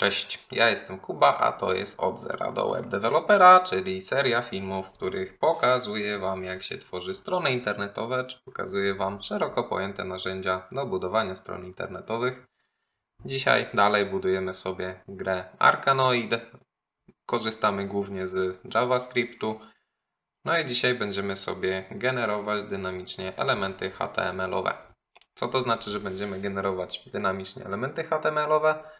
Cześć, ja jestem Kuba, a to jest Od Zera do Web Developera, czyli seria filmów, w których pokazuję Wam jak się tworzy strony internetowe, czy pokazuję Wam szeroko pojęte narzędzia do budowania stron internetowych. Dzisiaj dalej budujemy sobie grę Arkanoid. Korzystamy głównie z JavaScriptu. No i dzisiaj będziemy sobie generować dynamicznie elementy HTML-owe. Co to znaczy, że będziemy generować dynamicznie elementy HTML-owe?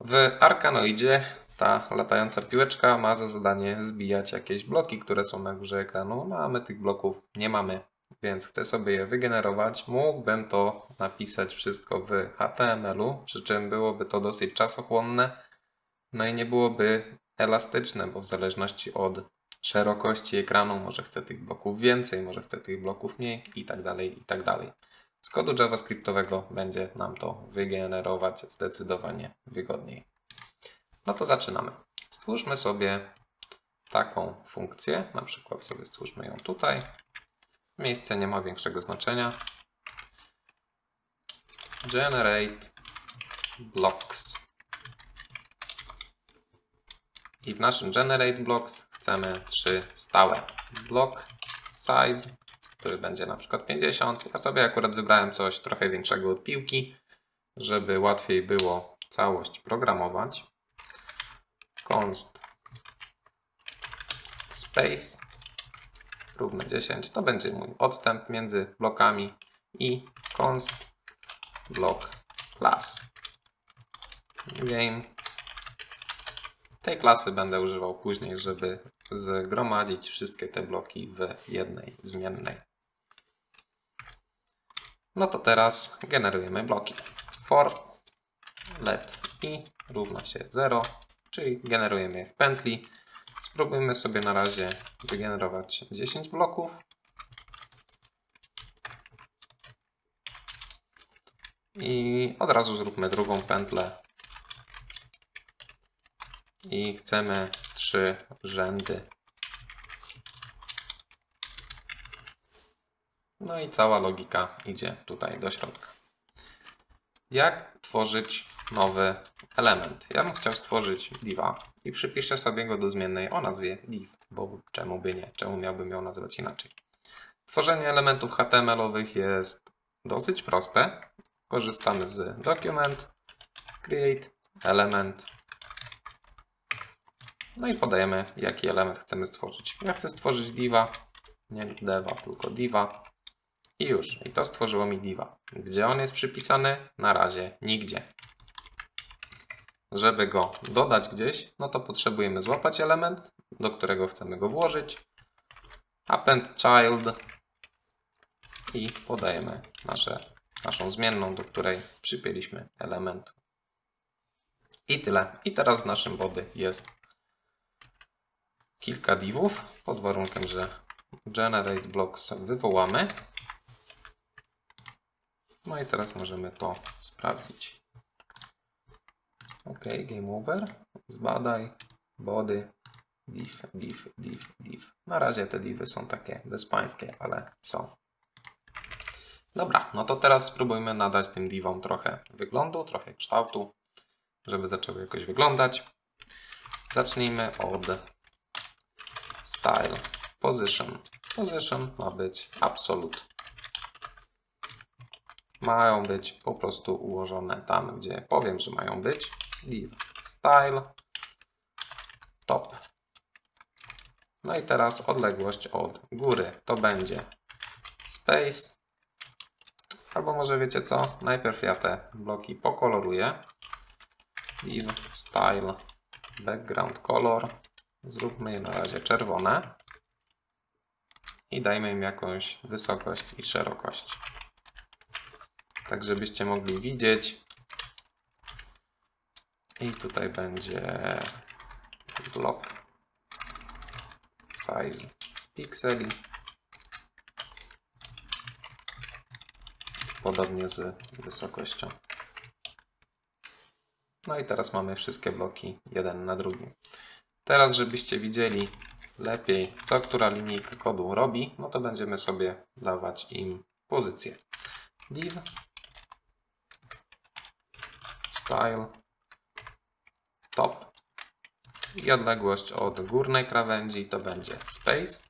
W Arkanoidzie ta latająca piłeczka ma za zadanie zbijać jakieś bloki, które są na górze ekranu, no a my tych bloków nie mamy, więc chcę sobie je wygenerować. Mógłbym to napisać wszystko w HTML-u, przy czym byłoby to dosyć czasochłonne, no i nie byłoby elastyczne, bo w zależności od szerokości ekranu może chcę tych bloków więcej, może chcę tych bloków mniej i tak dalej, i tak dalej. Z kodu JavaScriptowego będzie nam to wygenerować zdecydowanie wygodniej. No to zaczynamy. Stwórzmy sobie taką funkcję, na przykład sobie stwórzmy ją tutaj. Miejsce nie ma większego znaczenia. Generate blocks. I w naszym generate blocks chcemy trzy stałe. Block size który będzie na przykład 50. Ja sobie akurat wybrałem coś trochę większego od piłki, żeby łatwiej było całość programować. Const space równe 10 to będzie mój odstęp między blokami i const block class game. Tej klasy będę używał później, żeby zgromadzić wszystkie te bloki w jednej zmiennej. No to teraz generujemy bloki. For let i równa się 0, czyli generujemy je w pętli. Spróbujmy sobie na razie wygenerować 10 bloków. I od razu zróbmy drugą pętlę. I chcemy trzy rzędy No i cała logika idzie tutaj do środka. Jak tworzyć nowy element? Ja bym chciał stworzyć diva i przypiszę sobie go do zmiennej o nazwie div, bo czemu by nie? Czemu miałbym ją nazwać inaczej? Tworzenie elementów HTML-owych jest dosyć proste. Korzystamy z document, create, element. No i podajemy, jaki element chcemy stworzyć. Ja chcę stworzyć diva, nie deva, tylko diva. I już. I to stworzyło mi diva. Gdzie on jest przypisany? Na razie nigdzie. Żeby go dodać gdzieś, no to potrzebujemy złapać element, do którego chcemy go włożyć. Append child i podajemy nasze, naszą zmienną, do której przypięliśmy element. I tyle. I teraz w naszym body jest kilka divów, pod warunkiem, że generate blocks wywołamy. No i teraz możemy to sprawdzić. OK, game over. Zbadaj, body, div, div, div, div. Na razie te divy są takie bezpańskie, ale są. Dobra, no to teraz spróbujmy nadać tym divom trochę wyglądu, trochę kształtu, żeby zaczęły jakoś wyglądać. Zacznijmy od style position. Position ma być absolute mają być po prostu ułożone tam, gdzie powiem, że mają być. Leave style top. No i teraz odległość od góry to będzie space. Albo może wiecie co? Najpierw ja te bloki pokoloruję. Leave style background color. Zróbmy je na razie czerwone. I dajmy im jakąś wysokość i szerokość tak żebyście mogli widzieć. I tutaj będzie block size pikseli. Podobnie z wysokością. No i teraz mamy wszystkie bloki jeden na drugim. Teraz, żebyście widzieli lepiej, co która linijka kodu robi, no to będziemy sobie dawać im pozycję. div style i odległość od górnej krawędzi to będzie space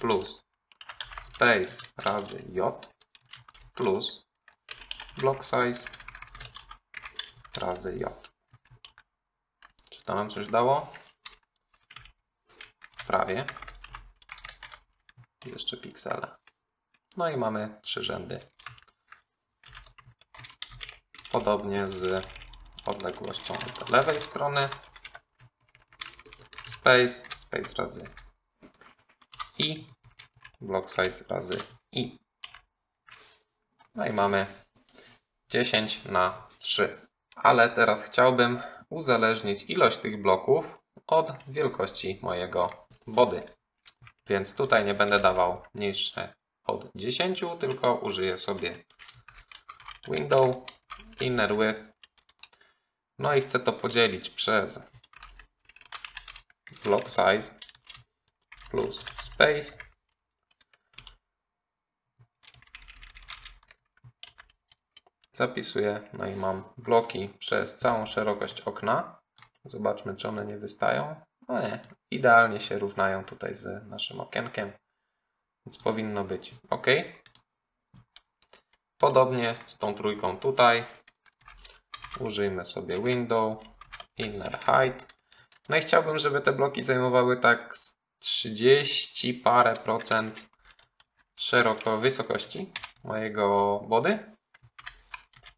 plus space razy j plus block size razy j. Czy to nam coś dało? Prawie. Jeszcze piksele. No i mamy trzy rzędy. Podobnie z odległością od lewej strony. Space, space razy i, block size razy i. No i mamy 10 na 3. Ale teraz chciałbym uzależnić ilość tych bloków od wielkości mojego body. Więc tutaj nie będę dawał mniejsze od 10, tylko użyję sobie window inner width. No i chcę to podzielić przez block size plus space zapisuję, no i mam bloki przez całą szerokość okna. Zobaczmy, czy one nie wystają. No nie, idealnie się równają tutaj z naszym okienkiem, więc powinno być ok. Podobnie z tą trójką tutaj. Użyjmy sobie window, inner height. No i chciałbym, żeby te bloki zajmowały tak 30 parę procent szeroko wysokości mojego body.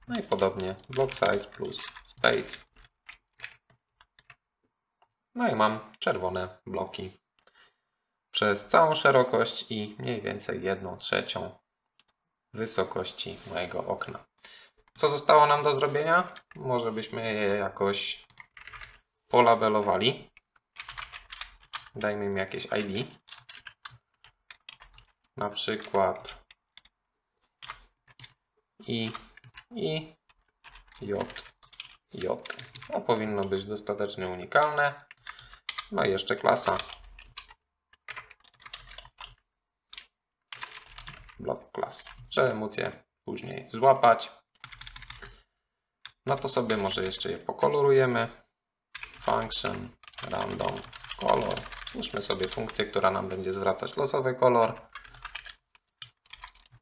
No i podobnie block size plus space. No i mam czerwone bloki przez całą szerokość i mniej więcej 1 trzecią wysokości mojego okna. Co zostało nam do zrobienia? Może byśmy je jakoś polabelowali. Dajmy im jakieś ID. Na przykład i, i J, J. To powinno być dostatecznie unikalne. No i jeszcze klasa. Block class, żeby móc je później złapać. No to sobie może jeszcze je pokolorujemy. Function random color. Stwórzmy sobie funkcję, która nam będzie zwracać losowy kolor.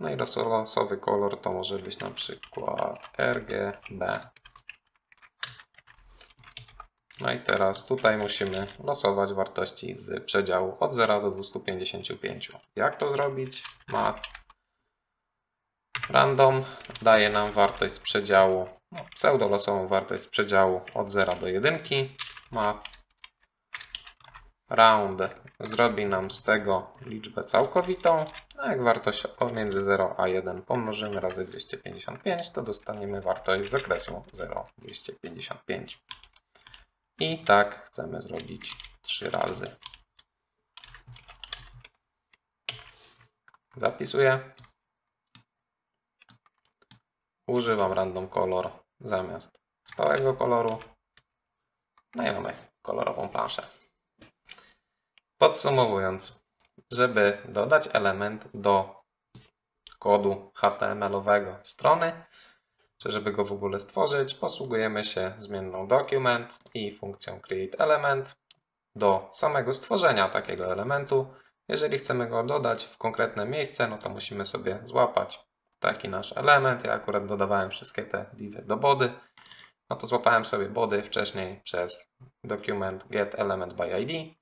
No i losowy kolor to może być na przykład RGB. No i teraz tutaj musimy losować wartości z przedziału od 0 do 255. Jak to zrobić? Math random daje nam wartość z przedziału, no, pseudolosową wartość z przedziału od 0 do 1. Math round zrobi nam z tego liczbę całkowitą. A jak wartość pomiędzy 0 a 1 pomnożymy razy 255, to dostaniemy wartość z zakresu 0,255. I tak chcemy zrobić 3 razy. Zapisuję. Używam random color zamiast stałego koloru. No i mamy kolorową planszę. Podsumowując, żeby dodać element do kodu HTML-owego strony, czy żeby go w ogóle stworzyć, posługujemy się zmienną document i funkcją create element do samego stworzenia takiego elementu. Jeżeli chcemy go dodać w konkretne miejsce, no to musimy sobie złapać taki nasz element. Ja akurat dodawałem wszystkie te divy do body. No to złapałem sobie body wcześniej przez document get element by id.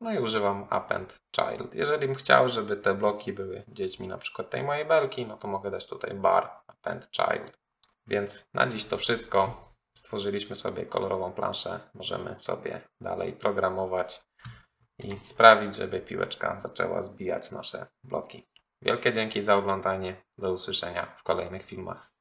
No i używam append child. Jeżeli bym chciał, żeby te bloki były dziećmi na przykład tej mojej belki, no to mogę dać tutaj bar append child. Więc na dziś to wszystko. Stworzyliśmy sobie kolorową planszę. Możemy sobie dalej programować i sprawić, żeby piłeczka zaczęła zbijać nasze bloki. Wielkie dzięki za oglądanie. Do usłyszenia w kolejnych filmach.